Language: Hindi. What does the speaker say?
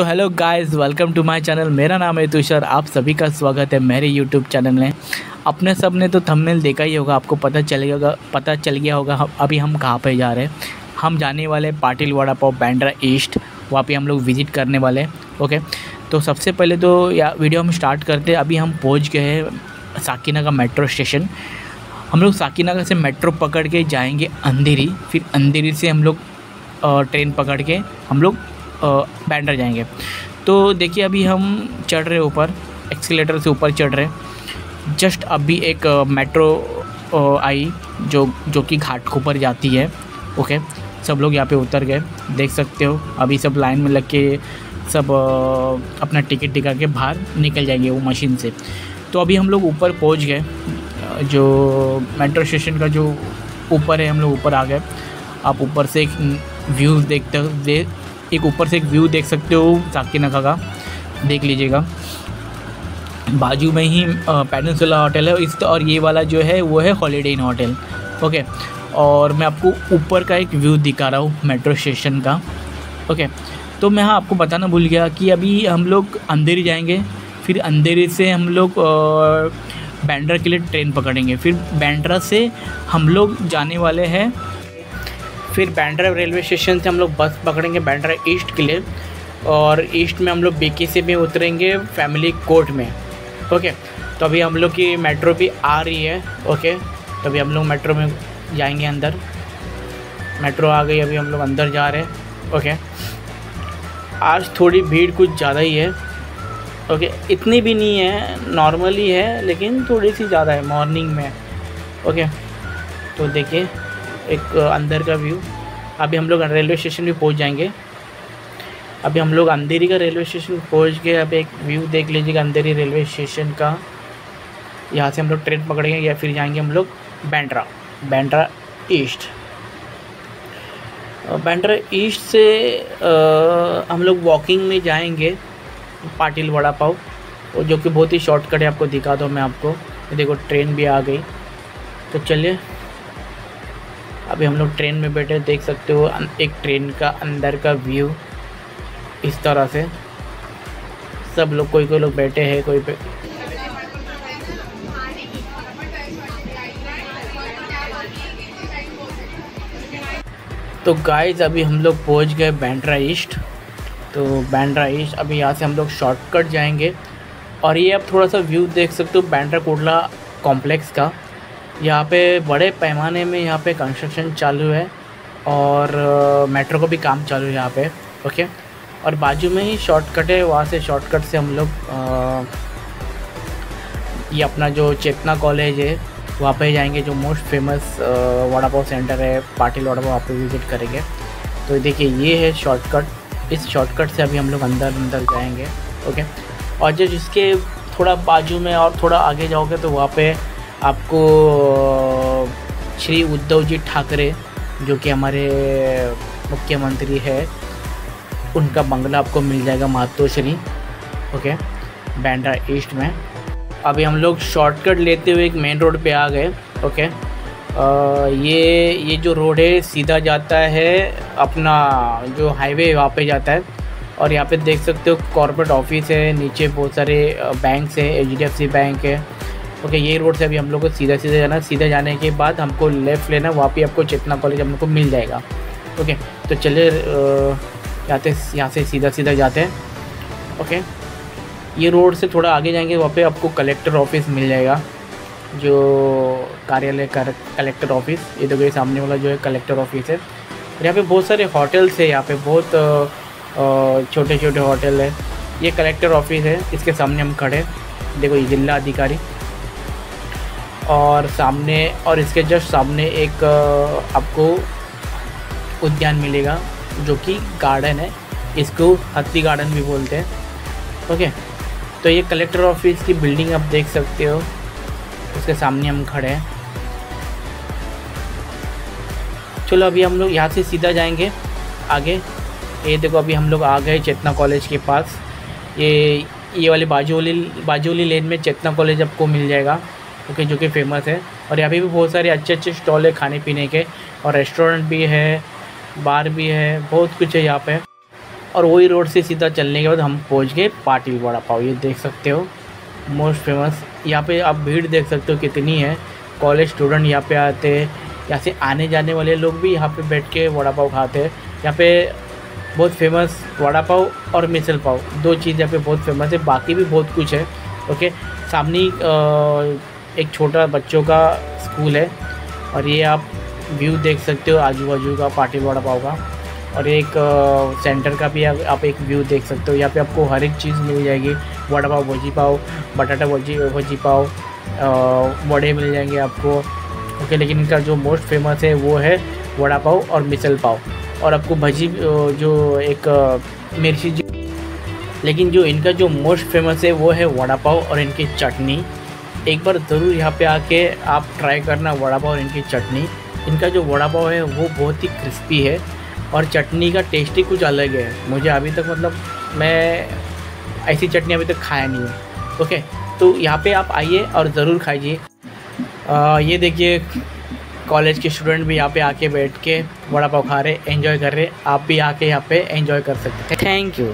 तो hello guys welcome to my channel मेरा नाम है तुषार, आप सभी का स्वागत है मेरे यूट्यूब चैनल में। अपने सबने तो थंबनेल देखा ही होगा, आपको पता चल गया पता चल गया होगा अभी हम कहाँ पे जा रहे हैं। हम जाने वाले पाटिल वड़ा पाव बैंड्रा ईस्ट वहाँ पे हम लोग विज़िट करने वाले ओके तो सबसे पहले तो या वीडियो हम स्टार्ट करते अभी हम पहुँच गए हैं साकिना मेट्रो स्टेशन हम लोग साकिनगर से मेट्रो पकड़ के जाएँगे अंधेरी, फिर अंधेरी से हम लोग ट्रेन पकड़ के हम लोग बैंडर जाएँगे। तो देखिए, अभी हम चढ़ रहे ऊपर एक्सीटर से ऊपर चढ़ रहे जस्ट अभी एक मेट्रो आई, जो जो कि घाट के ऊपर जाती है। ओके सब लोग यहाँ पे उतर गए। देख सकते हो, अभी सब लाइन में लग के सब अपना टिकट टिका के बाहर निकल जाएँगे वो मशीन से। तो अभी हम लोग ऊपर पहुँच गए। जो मेट्रो स्टेशन का जो ऊपर है, हम लोग ऊपर आ गए। आप ऊपर से एक व्यूज़ देखते, दे एक ऊपर से एक व्यू देख सकते हो साकिनका का। देख लीजिएगा। बाजू में ही पेनिनसुला होटल है इस, और ये वाला जो है, वो है हॉलीडे इन होटल ओके? और मैं आपको ऊपर का एक व्यू दिखा रहा हूँ मेट्रो स्टेशन का, ओके? तो मैं हाँ आपको बताना भूल गया कि अभी हम लोग अंधेरी जाएँगे, फिर अंधेरी से हम लोग बैंड्रा के लिए ट्रेन पकड़ेंगे, फिर बैंड्रा से हम लोग जाने वाले हैं फिर बैंड्रा रेलवे स्टेशन से हम लोग बस पकड़ेंगे बैंड्रा ईस्ट के लिए और ईस्ट में हम लोग बेकी से भी उतरेंगे फैमिली कोर्ट में, ओके? तो अभी हम लोग की मेट्रो भी आ रही है, ओके? तो अभी हम लोग मेट्रो में जाएँगे अंदर। मेट्रो आ गई, अभी हम लोग अंदर जा रहे हैं, ओके? आज थोड़ी भीड़ कुछ ज़्यादा ही है, ओके? इतनी भी नहीं है, नॉर्मली है, लेकिन थोड़ी सी ज़्यादा है, मॉर्निंग में, ओके? तो देखिए एक अंदर का व्यू अभी हम लोग रेलवे स्टेशन भी पहुँच जाएँगे। अभी हम लोग अंधेरी का रेलवे स्टेशन पहुँच गए। अब एक व्यू देख लीजिएगा अंधेरी रेलवे स्टेशन का। यहाँ से हम लोग ट्रेन पकड़ेंगे या फिर जाएँगे हम लोग बैंड्रा बैंड्रा ईस्ट बैंड्रा ईस्ट से आ, हम लोग वॉकिंग में जाएँगे पाटिल वड़ा पाव जो कि बहुत ही शॉर्टकट है आपको दिखा दो मैं आपको। देखो ट्रेन भी आ गई। तो चलिए अभी हम लोग ट्रेन में बैठे देख सकते हो एक ट्रेन का अंदर का व्यू इस तरह से। सब लोग कोई कोई लोग बैठे हैं, कोई पे तो गाइस अभी हम लोग पहुँच गए बैंड्रा ईस्ट तो बैंड्रा ईस्ट अभी यहाँ से हम लोग शॉर्टकट जाएँगे। और ये आप थोड़ा सा व्यू देख सकते हो बैंड्रा कोटला कॉम्प्लेक्स का। यहाँ पे बड़े पैमाने में यहाँ पे कंस्ट्रक्शन चालू है और मेट्रो को भी काम चालू है यहाँ पे ओके और बाजू में ही शॉर्टकट है, वहाँ से शॉर्टकट से हम लोग ये अपना जो चेतना कॉलेज है, वहाँ पे जाएँगे जो most famous vada pav centre है, पाटिल वड़ा पाव, वहाँ पर विज़िट करेंगे। तो देखिए, ये है शॉर्टकट इस शॉर्टकट से अभी हम लोग अंदर अंदर जाएँगे ओके और जो जिसके थोड़ा बाजू में और थोड़ा आगे जाओगे तो वहाँ पे आपको श्री उद्धव जी ठाकरे जो कि हमारे मुख्यमंत्री है उनका बंगला आपको मिल जाएगा मातोश्री ओके? बैंड्रा ईस्ट में। अभी हम लोग शॉर्टकट लेते हुए एक मेन रोड पे आ गए ओके? आ, ये ये जो रोड है सीधा जाता है अपना जो हाईवे वहाँ पे जाता है। और यहाँ पे देख सकते हो कॉर्पोरेट ऑफ़िस है नीचे बहुत सारे बैंक्स हैं एचडीएफसी बैंक है ओके, ये रोड से अभी हम लोग को सीधा सीधा जाना सीधे जाने के बाद हमको लेफ़्ट लेना वहाँ पे आपको चेतना कॉलेज हम लोग को मिल जाएगा। ओके तो चलिए जाते यहाँ से सीधा सीधा जाते हैं। ओके, ये रोड से थोड़ा आगे जाएँगे, वहाँ पे आपको कलेक्टर ऑफ़िस मिल जाएगा, जो कार्यालय कलेक्टर ऑफ़िस ये देखो, ये सामने वाला जो है कलेक्टर ऑफ़िस है। और यहाँ पे बहुत सारे होटल्स है, यहाँ पे बहुत छोटे छोटे होटल है। ये कलेक्टर ऑफ़िस है, इसके सामने हम खड़े देखो, ये जिला अधिकारी। और सामने, और इसके जस्ट सामने एक आपको उद्यान मिलेगा, जो कि गार्डन है। इसको हत्ती गार्डन भी बोलते हैं। ओके तो ये कलेक्टर ऑफ़िस की बिल्डिंग आप देख सकते हो। उसके सामने हम खड़े हैं। चलो, अभी हम लोग यहाँ से सीधा जाएँगे। आगे, ये देखो, अभी हम लोग आ गए चेतना कॉलेज के पास। ये ये वाले बाजू वाली बाजू वाली लेन में चेतना कॉलेज आपको मिल जाएगा। ओके, जो कि फ़ेमस है। और यहाँ पे भी बहुत सारे अच्छे अच्छे स्टॉल है खाने पीने के। और रेस्टोरेंट भी है बार भी है, बहुत कुछ है यहाँ पे। और वही रोड से सीधा चलने के बाद हम पहुँच गए पाटिल वड़ा पाव। ये देख सकते हो मोस्ट फ़ेमस यहाँ पे आप भीड़ देख सकते हो कितनी है। कॉलेज स्टूडेंट यहाँ पे आते हैं। यहाँ से आने जाने वाले लोग भी यहाँ पे बैठ के वड़ा पाव खाते हैं। यहाँ पे बहुत फ़ेमस वड़ा पाव और मिसल पाव। दो चीज़ यहाँ पे बहुत फ़ेमस है, बाकी भी बहुत कुछ है। ओके, सामने एक छोटा बच्चों का स्कूल है और ये आप व्यू देख सकते हो आजू बाजू का पार्टी वड़ा पाव का और एक सेंटर का भी आप एक व्यू देख सकते हो। यहाँ पे आपको हर एक चीज़ मिल जाएगी। वड़ा पाव भजी पाव, बटाटा भजी भजी पाव वड़े मिल जाएँगे आपको। ओके, लेकिन इनका जो मोस्ट फ़ेमस है, वो है वड़ा पाव और मिसल पाव। और आपको भजी जो एक मिर्ची लेकिन जो इनका जो मोस्ट फ़ेमस है, वो है वड़ा पाव और इनकी चटनी। एक बार ज़रूर यहाँ पे आके आप ट्राई करना वड़ा पाव इनकी चटनी। इनका जो वड़ा पाव है, वो बहुत ही क्रिस्पी है और चटनी का टेस्ट ही कुछ अलग है। मुझे अभी तक मतलब मैं ऐसी चटनी अभी तक खाया नहीं है। ओके तो यहाँ पे आप आइए और ज़रूर खाइए। ये देखिए कॉलेज के स्टूडेंट भी यहाँ पे आके बैठ के वड़ा पाव खा रहे एंजॉय कर रहे। आप भी आके यहाँ पे एंजॉय कर सकते हैं। Thank you